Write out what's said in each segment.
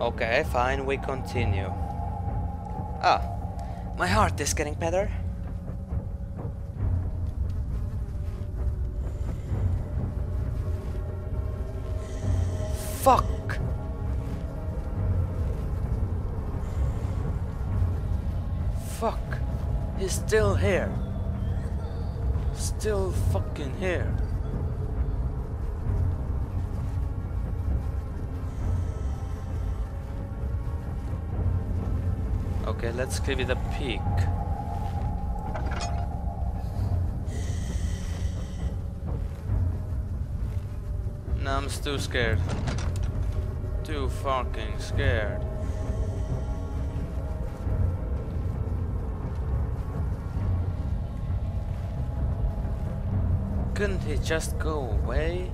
Okay, fine, we continue. Ah, my heart is getting better. Fuck! Fuck! He's still here. Still fucking here. Okay, let's give it a peek. No, I'm too scared. Too fucking scared. Couldn't he just go away?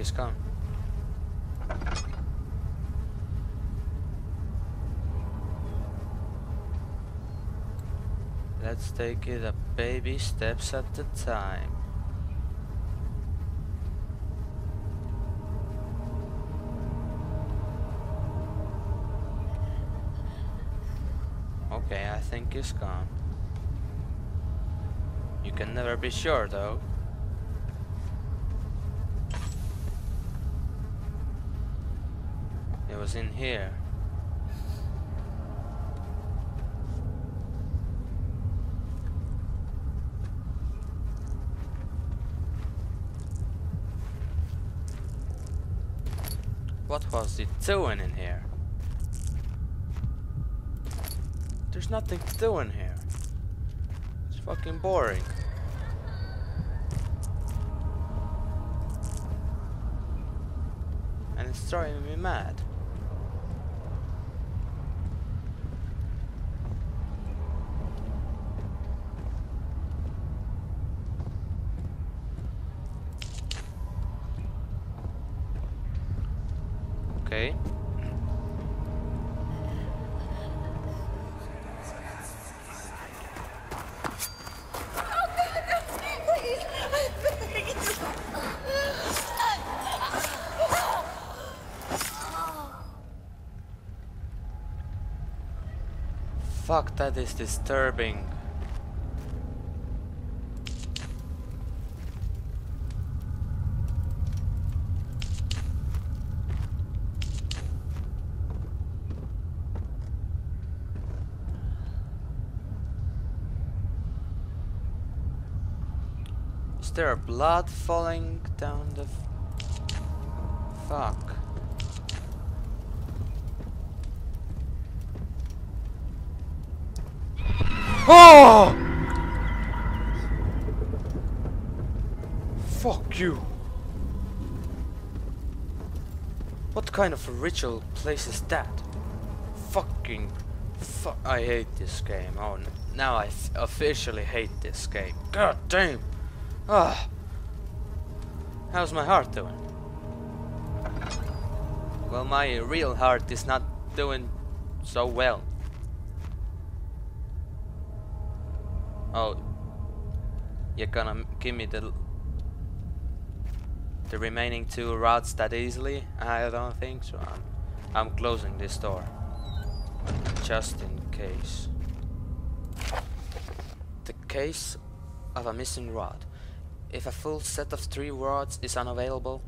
Oh, I gone. Let's take it a baby steps at a time. Okay, I think he's gone. You can never be sure though. Was in here. What was it doing in here? There's nothing to do in here. It's fucking boring. And it's driving me mad. Okay. Please, I beg you. Fuck, that is disturbing. Is there blood falling down the fuck? Oh! Fuck you. What kind of ritual place is that? Fucking fuck. I hate this game. Oh, now I officially hate this game. God damn. Ah. How's my heart doing? Well, my real heart is not doing so well. Oh, you're gonna give me the the remaining two rods that easily? I don't think so. I'm, I'm closing this door just in case. The case of a missing rod. If a full set of three rods is unavailable,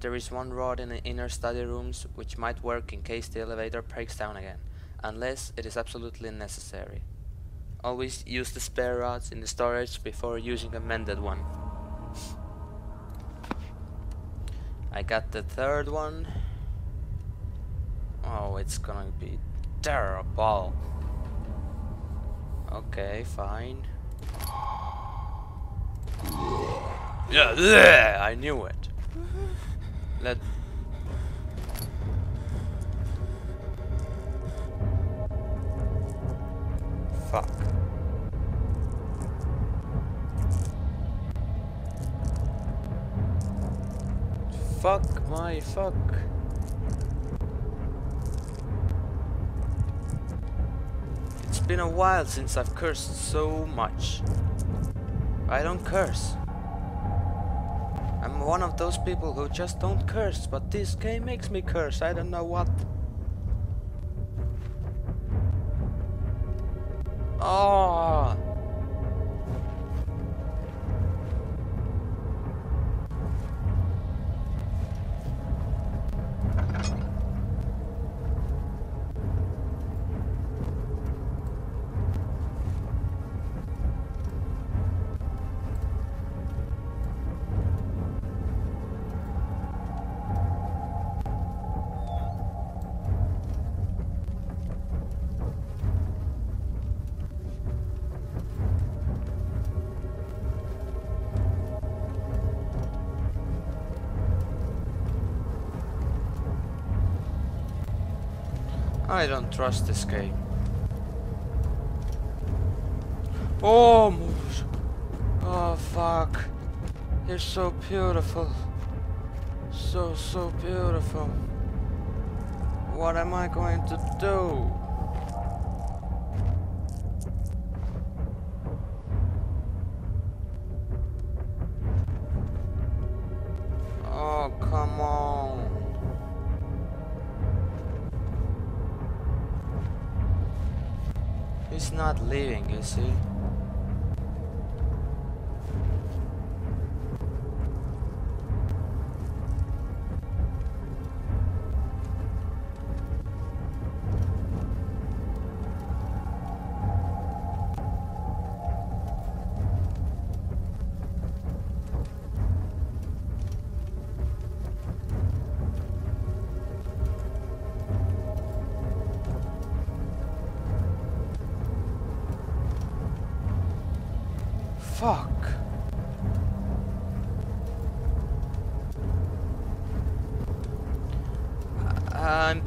there is one rod in the inner study rooms which might work in case the elevator breaks down again, unless it is absolutely necessary. Always use the spare rods in the storage before using a mended one. I got the third one. Oh, it's gonna be terrible. Okay, fine. Yeah, I knew it. Let fuck, my fuck. It's been a while since I've cursed so much. I don't curse. I'm one of those people who just don't curse, but this game makes me curse, I don't know what. Oh! I don't trust this game. Oh, Moose. Oh, fuck. You're so beautiful. So, so beautiful. What am I going to do? Leaving,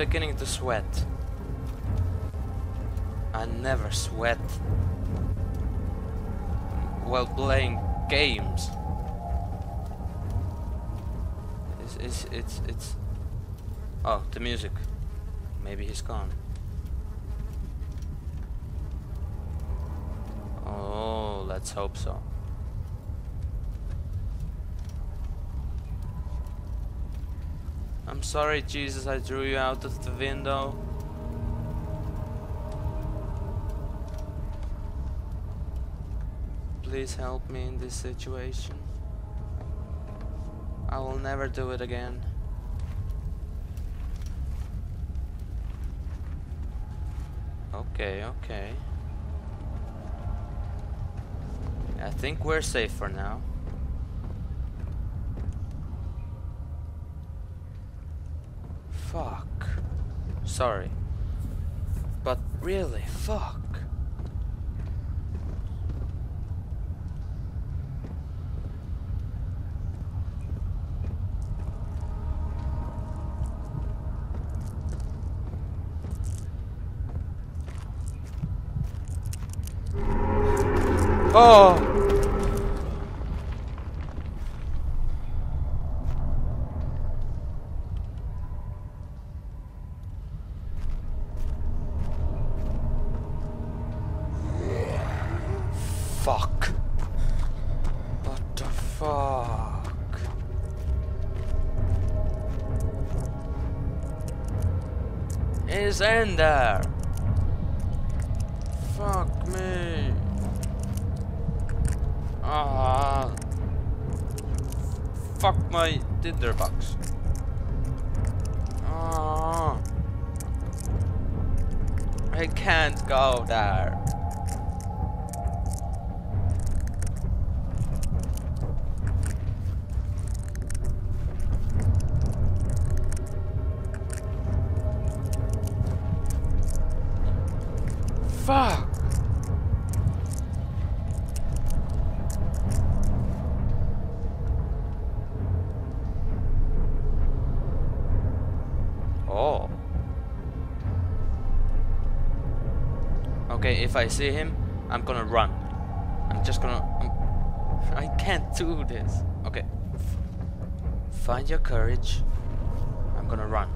beginning to sweat. I never sweat while playing games. It's, it's, it's, it's... Oh, the music. Maybe he's gone. Oh, let's hope so. I'm sorry, Jesus, I drew you out of the window. Please help me in this situation. I will never do it again. Okay, okay. I think we're safe for now. Fuck. Sorry. But really, fuck. Oh! I can't go there. If I see him, I'm gonna run. I'm just gonna. I'm, I can't do this. Okay. Find your courage. I'm gonna run.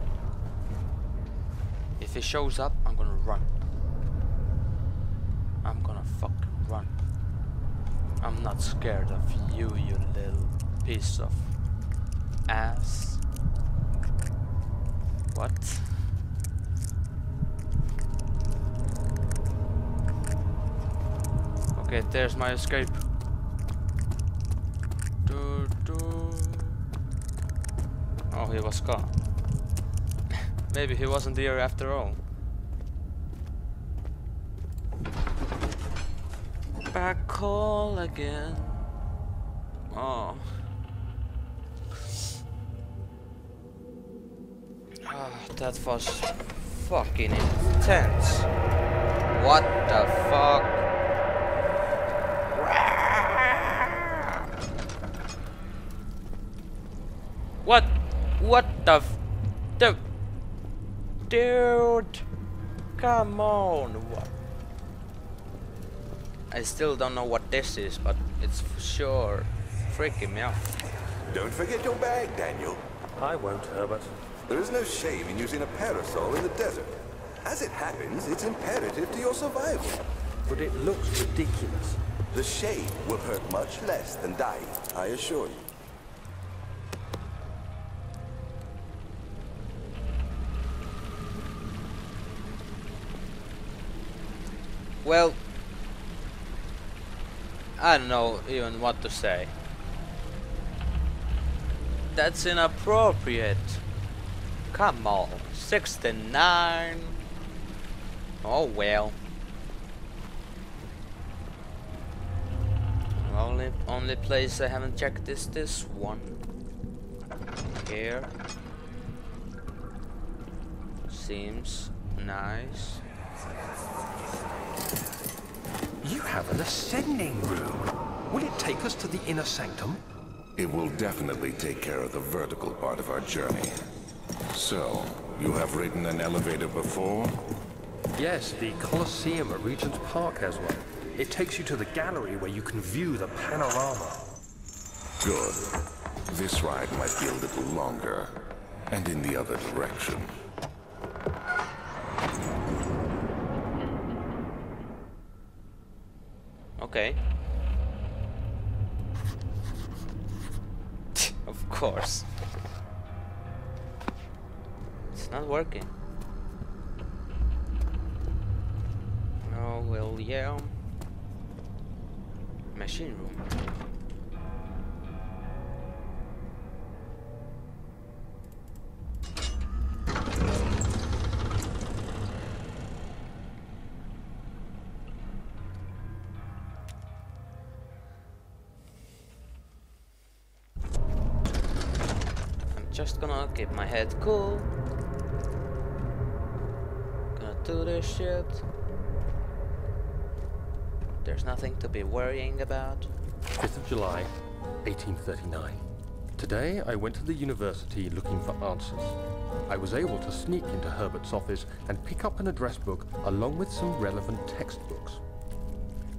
If he shows up, I'm gonna run. I'm gonna fucking run. I'm not scared of you, you little piece of ass. What? Okay, there's my escape. Do, do. Oh, he was gone. Maybe he wasn't here after all. Back call again. Oh. Ah, that was fucking intense. What the fuck? What? What the f- the Dude! Come on! What? I still don't know what this is, but it's for sure freaking me out. Don't forget your bag, Daniel. I won't, Herbert. There is no shame in using a parasol in the desert. As it happens, it's imperative to your survival. But it looks ridiculous. The shade will hurt much less than dying, I assure you. Well, I don't know even what to say. That's inappropriate. Come on, 69. Oh well. Only only place I haven't checked is this one. Here. Seems nice. You have an ascending room. Will it take us to the inner sanctum? It will definitely take care of the vertical part of our journey. So, you have ridden an elevator before? Yes, the Colosseum at Regent's Park has one. It takes you to the gallery where you can view the panorama. Good. This ride might be a little longer, and in the other direction. Okay. of course. It's not working. Oh, well, yeah. Machine room. Keep my head cool. Gonna do this shit. There's nothing to be worrying about. 5th of July, 1839. Today I went to the university looking for answers. I was able to sneak into Herbert's office and pick up an address book along with some relevant textbooks.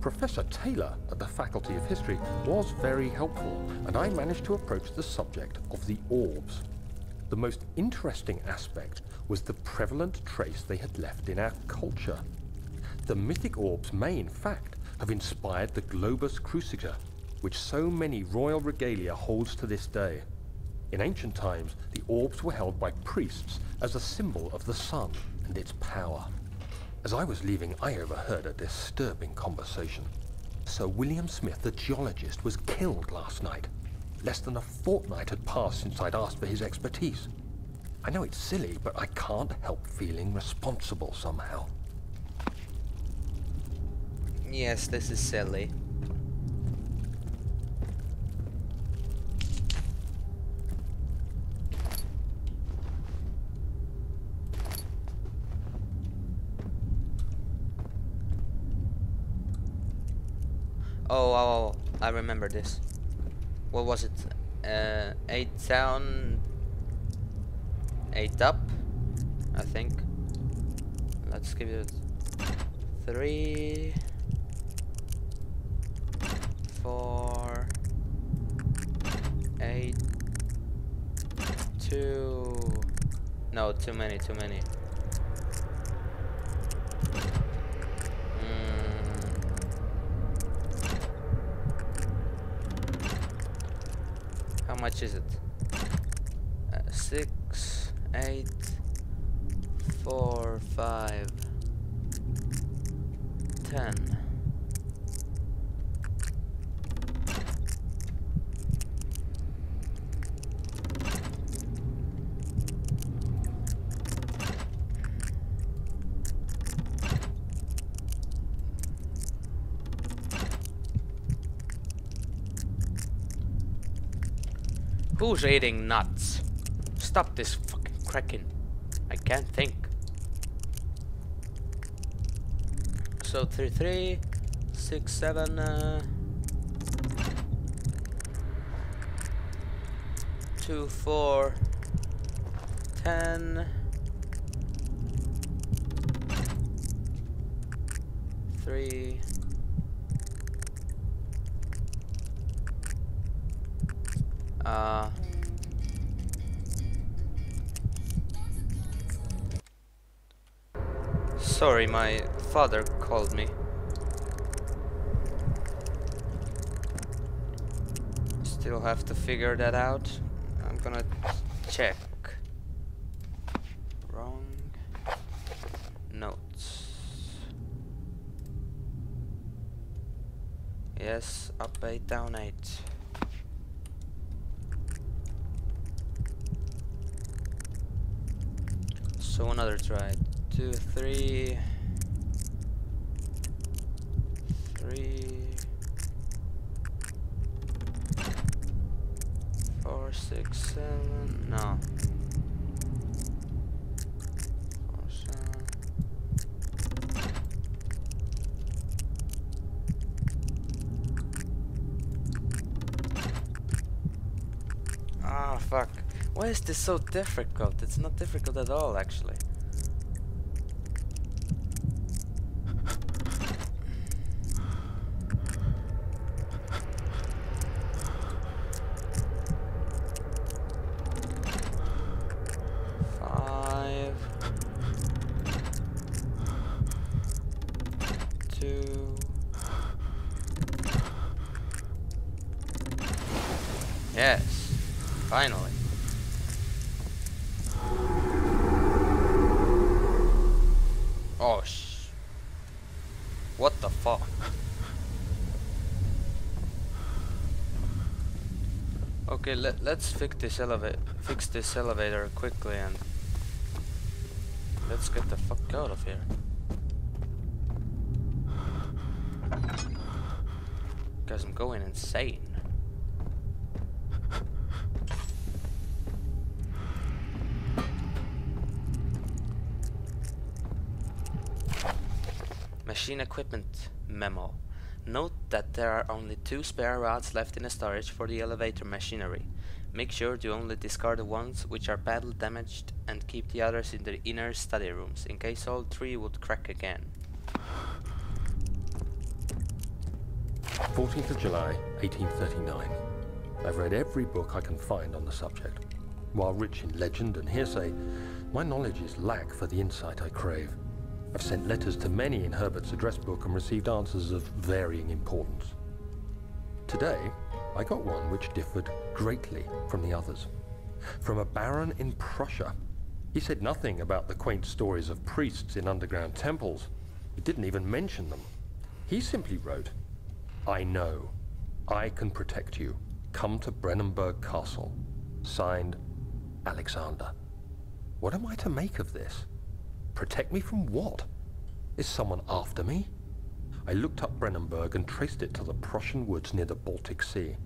Professor Taylor at the Faculty of History was very helpful, and I managed to approach the subject of the orbs. The most interesting aspect was the prevalent trace they had left in our culture. The mythic orbs may, in fact, have inspired the Globus Cruciger, which so many royal regalia holds to this day. In ancient times, the orbs were held by priests as a symbol of the sun and its power. As I was leaving, I overheard a disturbing conversation. Sir William Smith, the geologist, was killed last night. Less than a fortnight had passed since I'd asked for his expertise. I know it's silly, but I can't help feeling responsible somehow. Yes, this is silly. Oh, oh, oh, I remember this. What was it? Uh, eight down, eight up, I think. Let's give it three, four, eight, two. No, too many, too many. Mm, much is it? Uh, six, eight, four, five, ten. Who's eating nuts? Stop this fucking cracking. I can't think. So three, three, six, seven. Uh, two, four, ten. Three. Uh, sorry, my father called me. Still have to figure that out. I'm gonna check. Wrong notes. Yes, up eight, down eight. Try. Two, three, three, four, six, seven. No. Ah, fuck. Why is this so difficult? It's not difficult at all, actually. Five. Two. Yes, finally. Oh sh. What the fuck? Okay, let let's fix this elevator. Fix this elevator quickly and let's get the fuck out of here. Cause I'm going insane. Machine equipment memo. Note that there are only two spare rods left in the storage for the elevator machinery. Make sure to only discard the ones which are badly damaged and keep the others in the inner study rooms, in case all three would crack again. 14th of July, 1839. I've read every book I can find on the subject. While rich in legend and hearsay, my knowledge is lack for the insight I crave. I've sent letters to many in Herbert's address book and received answers of varying importance. Today, I got one which differed greatly from the others. From a baron in Prussia. He said nothing about the quaint stories of priests in underground temples. He didn't even mention them. He simply wrote, I know. I can protect you. Come to Brennenburg Castle. Signed, Alexander. What am I to make of this? Protect me from what? Is someone after me? I looked up Brennenburg and traced it to the Prussian woods near the Baltic Sea.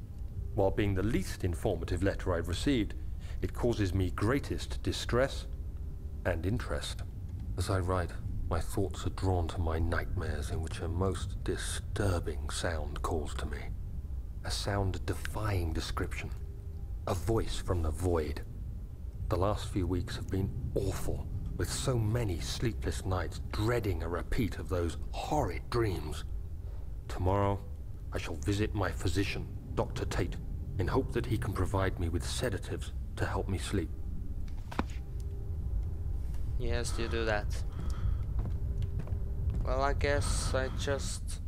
While being the least informative letter I've received, it causes me greatest distress and interest. As I write, my thoughts are drawn to my nightmares in which a most disturbing sound calls to me. A sound defying description. A voice from the void. The last few weeks have been awful, with so many sleepless nights dreading a repeat of those horrid dreams. Tomorrow, I shall visit my physician, Dr. Tate, in hope that he can provide me with sedatives to help me sleep. Yes, you do that. Well, I guess I just...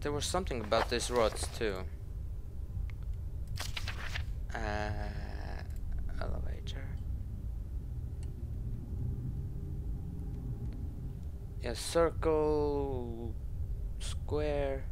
There was something about these rods too. Uh, elevator. Yeah, circle, square.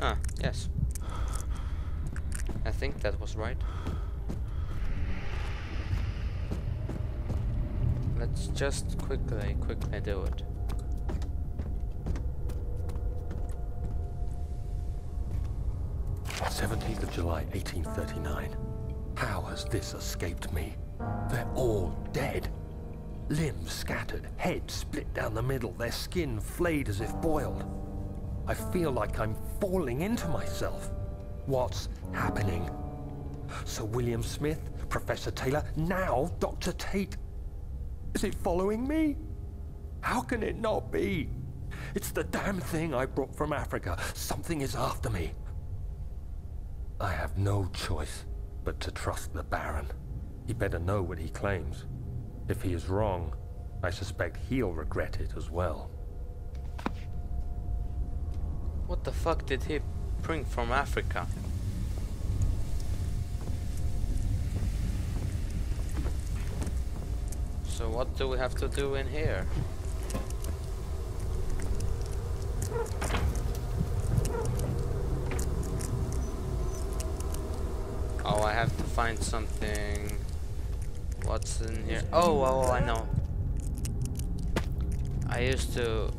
Ah, yes. I think that was right. Let's just quickly, quickly do it. Seventeenth of July, 1839. How has this escaped me? They're all dead. Limbs scattered, heads split down the middle, their skin flayed as if boiled. I feel like I'm falling into myself. What's happening? Sir William Smith, Professor Taylor, now Dr. Tate. Is it following me? How can it not be? It's the damn thing I brought from Africa. Something is after me. I have no choice but to trust the Baron. He better know what he claims. If he is wrong, I suspect he'll regret it as well. What the fuck did he bring from Africa? So what do we have to do in here? Oh, I have to find something. What's in here? Oh, oh, oh, I know. I used to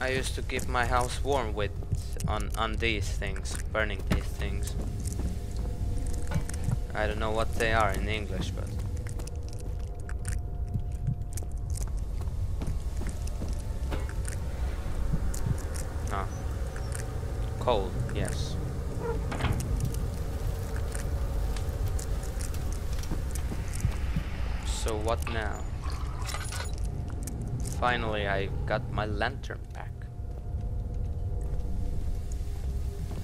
I used to keep my house warm with on on these things, burning these things. I don't know what they are in English, but ah, coal, yes. So what now? Finally, I got my lantern back.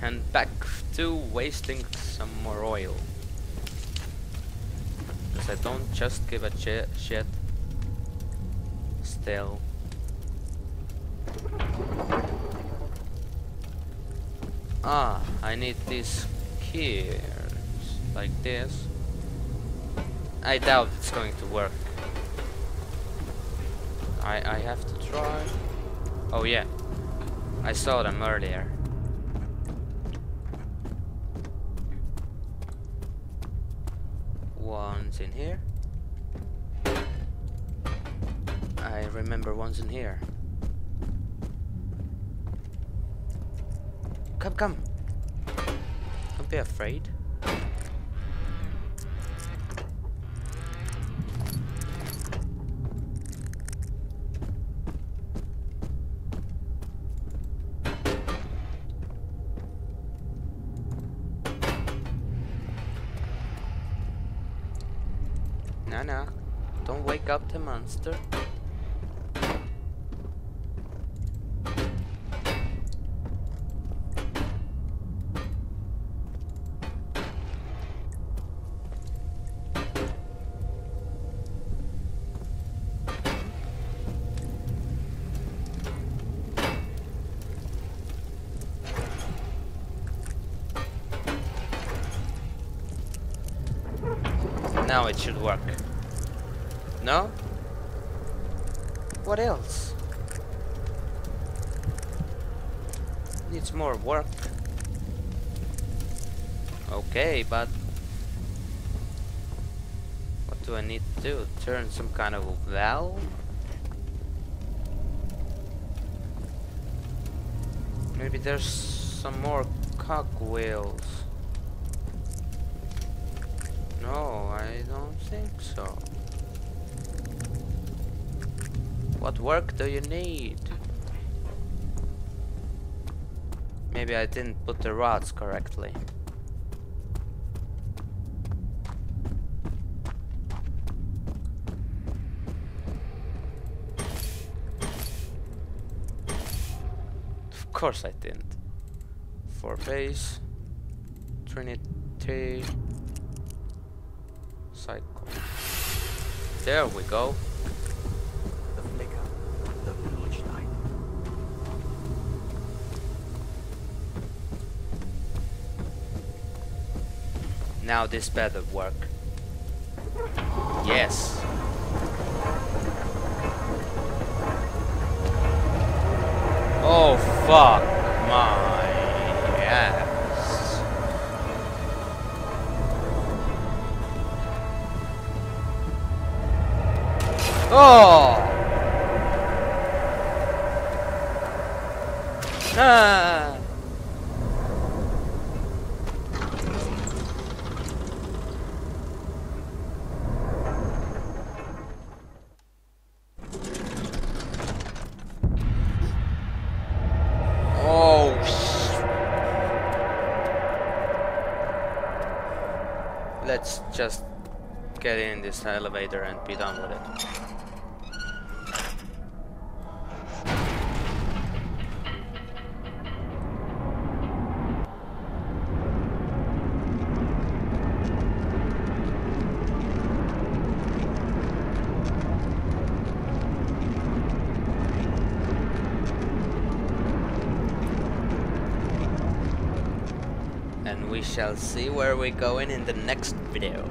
And back to wasting some more oil. Because I don't just give a shit. Still. Ah, I need these keys. Like this. I doubt it's going to work. I, I have to try. Oh yeah, I saw them earlier. One's in here. I remember one's in here. Come, come. Don't be afraid. No, no. Don't up the monster. Now it should work. No? What else? Needs more work. Okay, but what do I need to do? Turn some kind of valve? Maybe there's some more cogwheels. No, I don't think so. What work do you need? Maybe I didn't put the rods correctly. Of course I didn't. For base, Trinity, cycle. There we go. The flicker, the village light. Now this better work. Yes. Oh fuck my ass. Oh! Ah! Oh, sh- Let's just get in this elevator and be done with it. And we shall see where we're going in the next video.